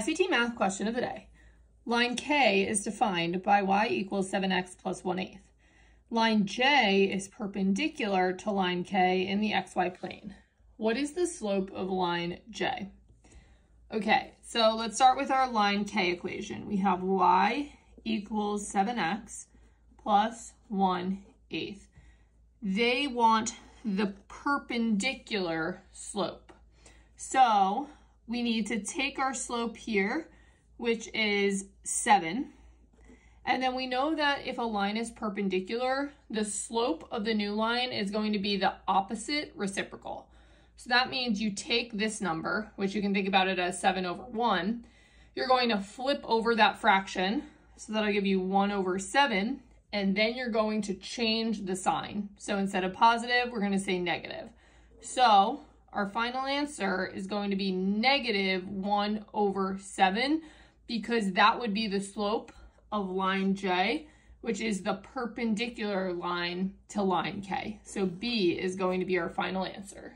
SAT math question of the day. Line K is defined by y equals 7x plus 1 eighth. Line J is perpendicular to line K in the xy plane. What is the slope of line J? Okay, so let's start with our line K equation. We have y equals 7x plus 1 eighth. They want the perpendicular slope. So we need to take our slope here, which is 7. And then we know that if a line is perpendicular, the slope of the new line is going to be the opposite reciprocal. So that means you take this number, which you can think about it as 7 over 1. You're going to flip over that fraction, so that'll give you 1 over 7, and then you're going to change the sign. So instead of positive, we're going to say negative. So our final answer is going to be negative 1 over 7 because that would be the slope of line J, which is the perpendicular line to line K. So B is going to be our final answer.